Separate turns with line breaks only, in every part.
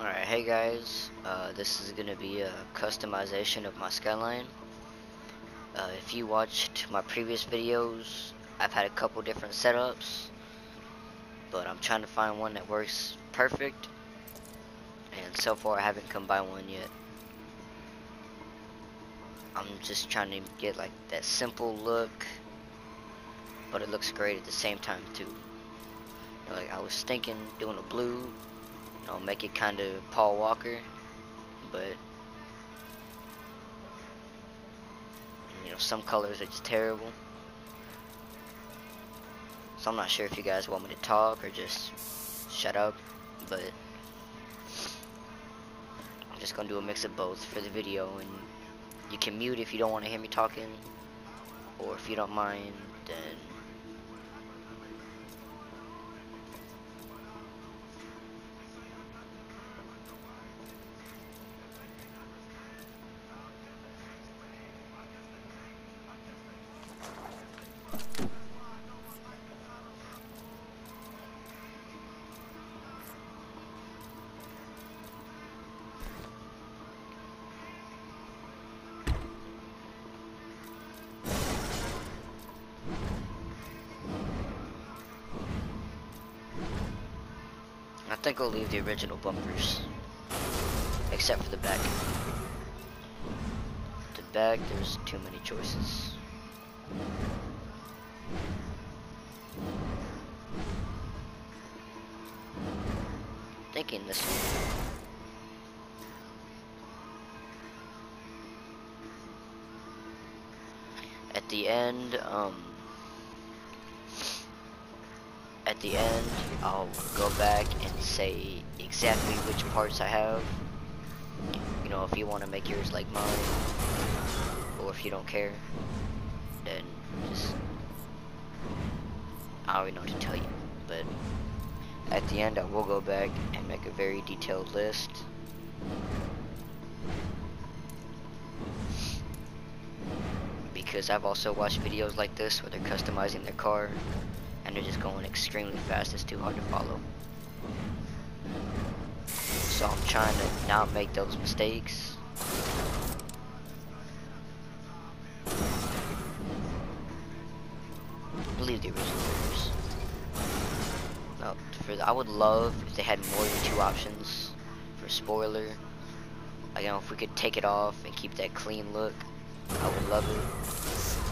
Alright, hey guys, uh, this is going to be a customization of my Skyline. Uh, if you watched my previous videos, I've had a couple different setups, but I'm trying to find one that works perfect, and so far I haven't come by one yet. I'm just trying to get like that simple look, but it looks great at the same time too. You know, like I was thinking doing a blue know, make it kind of Paul Walker, but you know, some colors are just terrible. So I'm not sure if you guys want me to talk or just shut up, but I'm just gonna do a mix of both for the video, and you can mute if you don't want to hear me talking, or if you don't mind, think I'll leave the original bumpers. Except for the back. The back, there's too many choices. Thinking this one. At the end, um, at the end, I'll go back and say exactly which parts I have. You know, if you want to make yours like mine, or if you don't care, then just, I don't even know what to tell you. But at the end, I will go back and make a very detailed list. Because I've also watched videos like this where they're customizing their car and they're just going extremely fast. It's too hard to follow. So I'm trying to not make those mistakes. I believe the original numbers. No, for the, I would love if they had more than two options for spoiler. Like, you know, if we could take it off and keep that clean look, I would love it.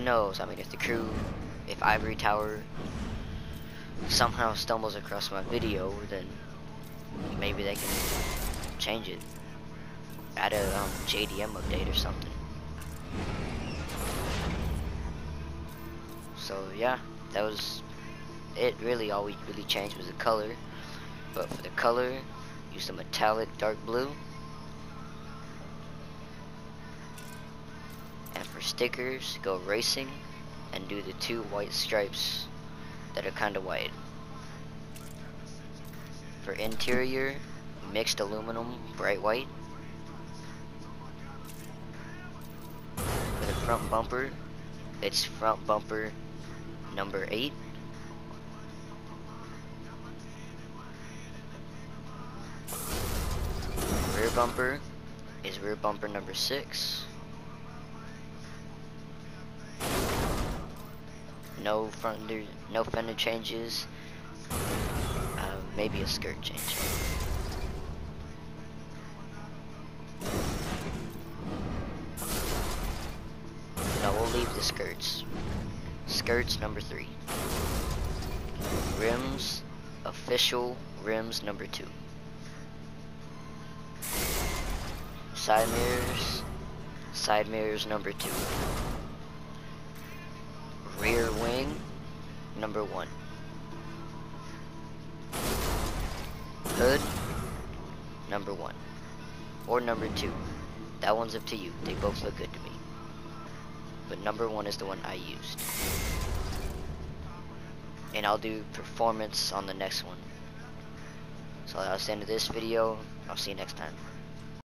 Knows? I mean, if the crew, if Ivory Tower somehow stumbles across my video, then maybe they can change it. Add a um, JDM update or something. So yeah, that was it. Really, all we really changed was the color. But for the color, use a metallic dark blue. Stickers, go racing, and do the two white stripes that are kind of white. For interior, mixed aluminum, bright white. For the front bumper, it's front bumper number 8. Rear bumper is rear bumper number 6. No fender, no fender changes, uh, maybe a skirt change. No, we'll leave the skirts. Skirts number three. Rims, official rims number two. Side mirrors, side mirrors number two rear wing, number one. Hood, number one. Or number two. That one's up to you. They both look good to me. But number one is the one I used. And I'll do performance on the next one. So that's the end of this video. I'll see you next time.